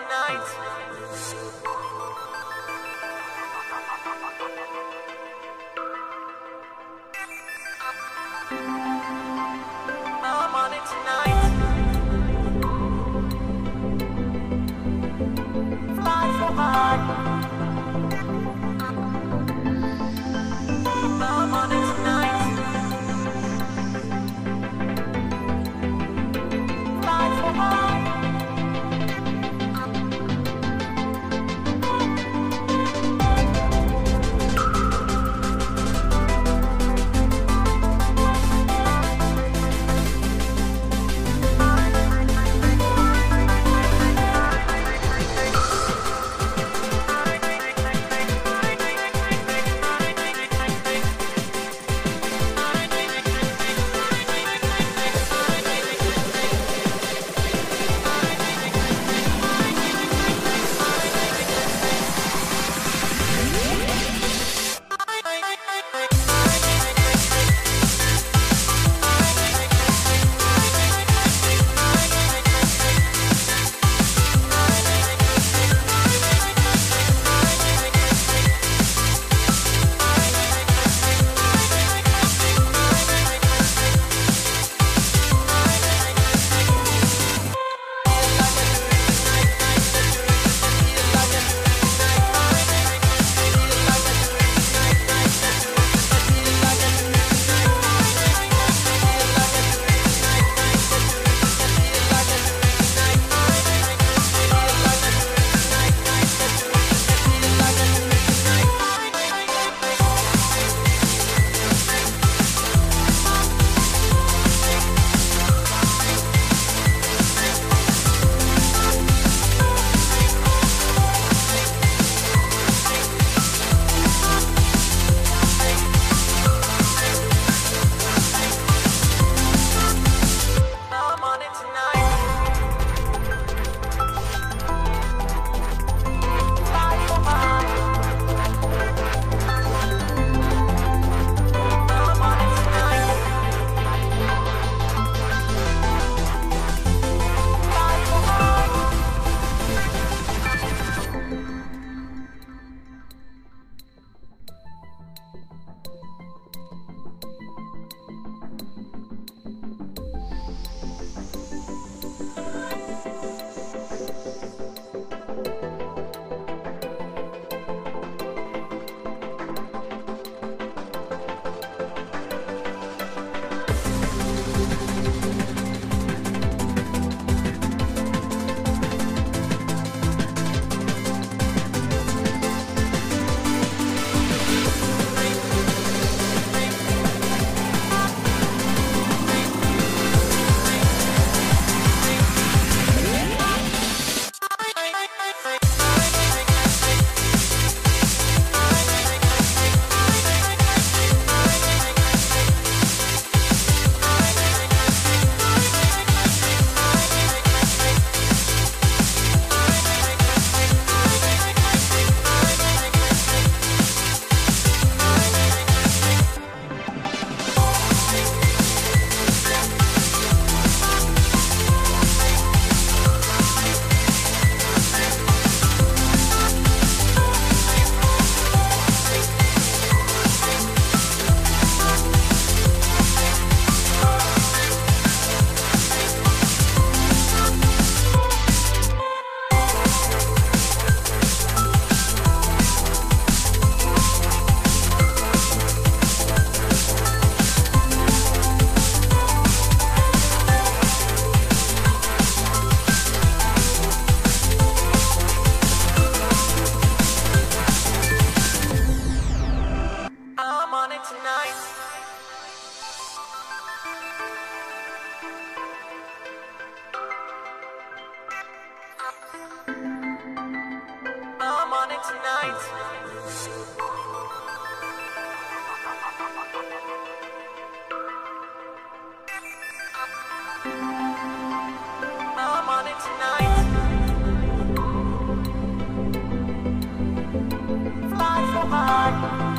it fight so hard.